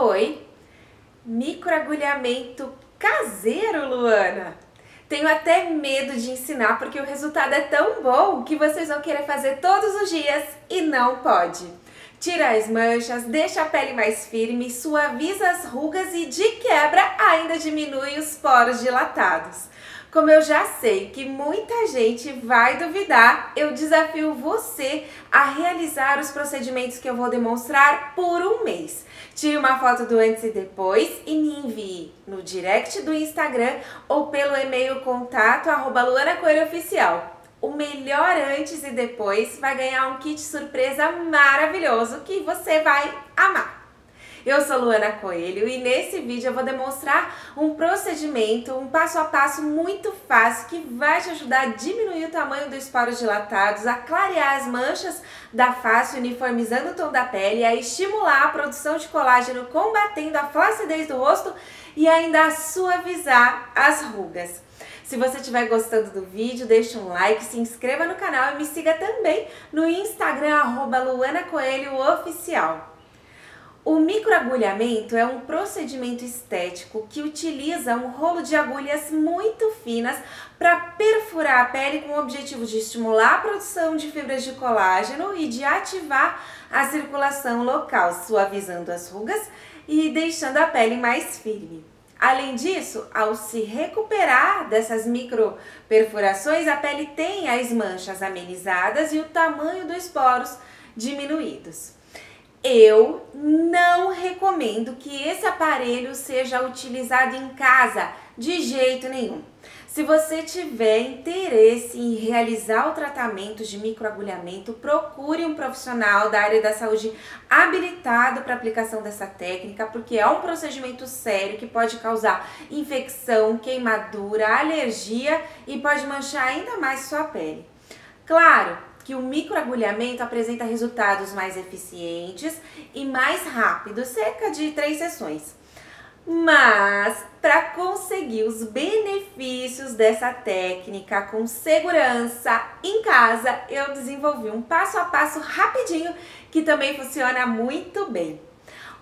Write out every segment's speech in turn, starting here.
Oi, microagulhamento caseiro, Luana? Tenho até medo de ensinar porque o resultado é tão bom que vocês vão querer fazer todos os dias e não pode. Tira as manchas, deixa a pele mais firme, suaviza as rugas e de quebra ainda diminui os poros dilatados. Como eu já sei que muita gente vai duvidar, eu desafio você a realizar os procedimentos que eu vou demonstrar por um mês. Tire uma foto do antes e depois e me envie no direct do Instagram ou pelo e-mail contato arroba Oficial. O melhor antes e depois vai ganhar um kit surpresa maravilhoso que você vai amar. Eu sou Luana Coelho e nesse vídeo eu vou demonstrar um procedimento, um passo a passo muito fácil que vai te ajudar a diminuir o tamanho dos poros dilatados, a clarear as manchas da face, uniformizando o tom da pele, a estimular a produção de colágeno, combatendo a flacidez do rosto e ainda suavizar as rugas. Se você estiver gostando do vídeo, deixe um like, se inscreva no canal e me siga também no Instagram, arroba Luana Coelho Oficial. O microagulhamento é um procedimento estético que utiliza um rolo de agulhas muito finas para perfurar a pele com o objetivo de estimular a produção de fibras de colágeno e de ativar a circulação local, suavizando as rugas e deixando a pele mais firme. Além disso, ao se recuperar dessas microperfurações, a pele tem as manchas amenizadas e o tamanho dos poros diminuídos. Eu não recomendo que esse aparelho seja utilizado em casa de jeito nenhum. Se você tiver interesse em realizar o tratamento de microagulhamento, procure um profissional da área da saúde habilitado para aplicação dessa técnica, porque é um procedimento sério que pode causar infecção, queimadura, alergia e pode manchar ainda mais sua pele. Claro, que o microagulhamento apresenta resultados mais eficientes e mais rápidos, cerca de três sessões. Mas para conseguir os benefícios dessa técnica com segurança em casa, eu desenvolvi um passo a passo rapidinho que também funciona muito bem.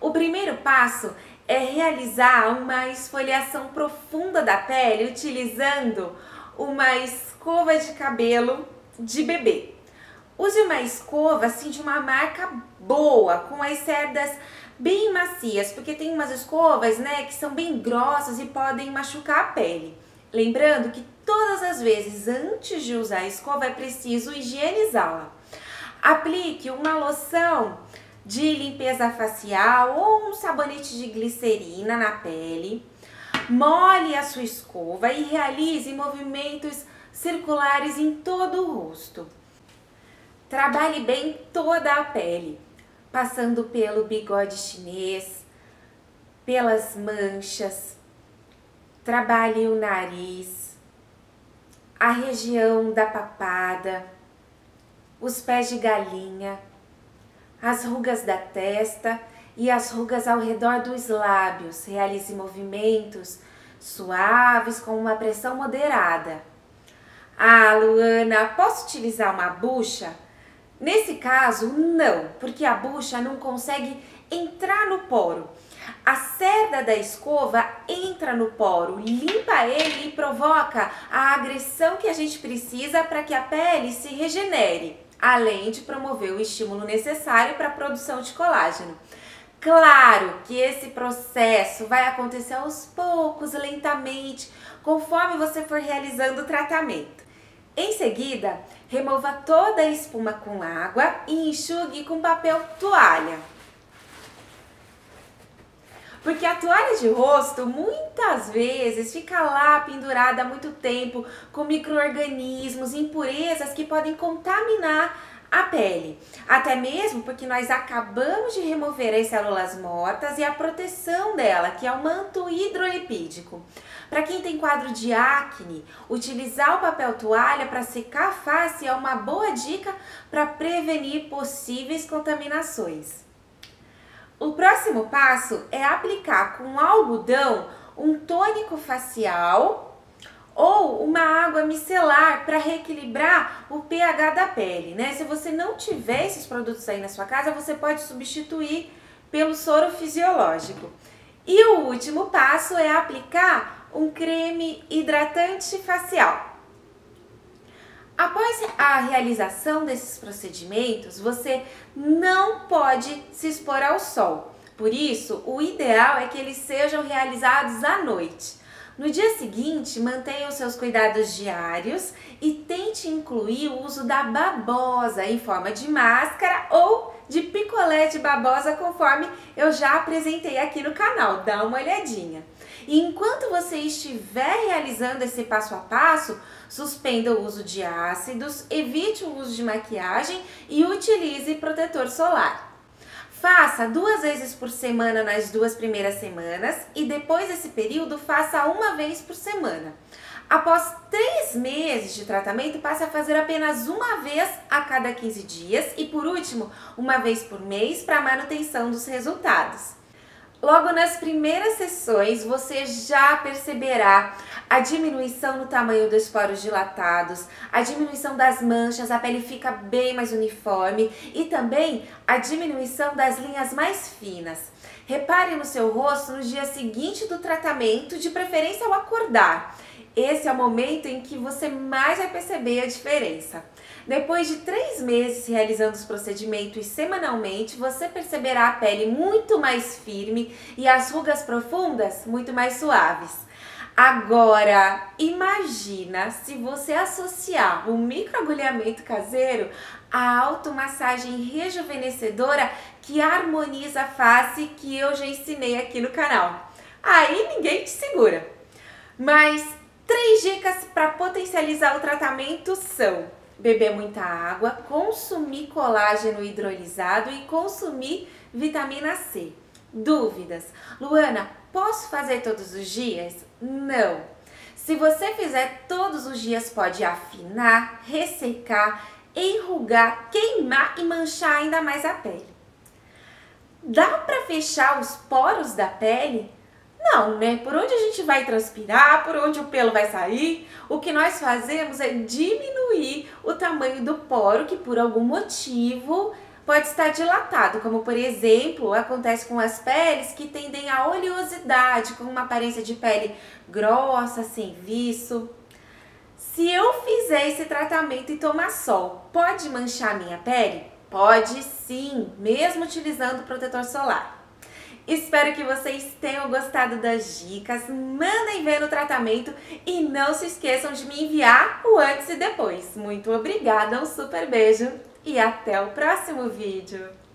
O primeiro passo é realizar uma esfoliação profunda da pele utilizando uma escova de cabelo de bebê. Use uma escova assim de uma marca boa, com as cerdas bem macias, porque tem umas escovas, né, que são bem grossas e podem machucar a pele. Lembrando que todas as vezes antes de usar a escova é preciso higienizá-la. Aplique uma loção de limpeza facial ou um sabonete de glicerina na pele. Molhe a sua escova e realize movimentos circulares em todo o rosto. Trabalhe bem toda a pele, passando pelo bigode chinês, pelas manchas. Trabalhe o nariz, a região da papada, os pés de galinha, as rugas da testa e as rugas ao redor dos lábios. Realize movimentos suaves com uma pressão moderada. Ah, Luana, posso utilizar uma bucha? Nesse caso, não, porque a bucha não consegue entrar no poro. A cerda da escova entra no poro, limpa ele e provoca a agressão que a gente precisa para que a pele se regenere, além de promover o estímulo necessário para a produção de colágeno. Claro que esse processo vai acontecer aos poucos, lentamente, conforme você for realizando o tratamento. Em seguida, remova toda a espuma com água e enxugue com papel toalha. Porque a toalha de rosto muitas vezes fica lá pendurada há muito tempo com micro-organismos, impurezas que podem contaminar a pele. Até mesmo porque nós acabamos de remover as células mortas e a proteção dela, que é o manto hidrolipídico. Para quem tem quadro de acne, utilizar o papel toalha para secar a face é uma boa dica para prevenir possíveis contaminações. O próximo passo é aplicar com algodão um tônico facial ou uma água micelar para reequilibrar o pH da pele, né? Se você não tiver esses produtos aí na sua casa, você pode substituir pelo soro fisiológico. E o último passo é aplicar um creme hidratante facial. Após a realização desses procedimentos, você não pode se expor ao sol. Por isso, o ideal é que eles sejam realizados à noite. No dia seguinte, mantenha os seus cuidados diários e tente incluir o uso da babosa em forma de máscara ou de picolé de babosa, conforme eu já apresentei aqui no canal. Dá uma olhadinha. E enquanto você estiver realizando esse passo a passo, suspenda o uso de ácidos, evite o uso de maquiagem e utilize protetor solar. Faça duas vezes por semana nas duas primeiras semanas e depois desse período faça uma vez por semana. Após três meses de tratamento, passe a fazer apenas uma vez a cada 15 dias e, por último, uma vez por mês para manutenção dos resultados. Logo nas primeiras sessões, você já perceberá a diminuição no tamanho dos poros dilatados, a diminuição das manchas, a pele fica bem mais uniforme e também a diminuição das linhas mais finas. Repare no seu rosto no dia seguinte do tratamento, de preferência ao acordar. Esse é o momento em que você mais vai perceber a diferença. Depois de três meses realizando os procedimentos semanalmente, você perceberá a pele muito mais firme e as rugas profundas muito mais suaves. Agora, imagina se você associar o microagulhamento caseiro à automassagem rejuvenescedora que harmoniza a face que eu já ensinei aqui no canal. Aí ninguém te segura. Mas Três dicas para potencializar o tratamento são beber muita água, consumir colágeno hidrolisado e consumir vitamina C. Dúvidas? Luana, posso fazer todos os dias? Não. Se você fizer todos os dias, pode afinar, ressecar, enrugar, queimar e manchar ainda mais a pele. Dá para fechar os poros da pele? Não, né? Por onde a gente vai transpirar, por onde o pelo vai sair, o que nós fazemos é diminuir o tamanho do poro que por algum motivo pode estar dilatado, como por exemplo acontece com as peles que tendem à oleosidade, com uma aparência de pele grossa, sem viço. Se eu fizer esse tratamento e tomar sol, pode manchar minha pele? Pode sim, mesmo utilizando protetor solar. Espero que vocês tenham gostado das dicas, mandem ver no tratamento e não se esqueçam de me enviar o antes e depois. Muito obrigada, um super beijo e até o próximo vídeo!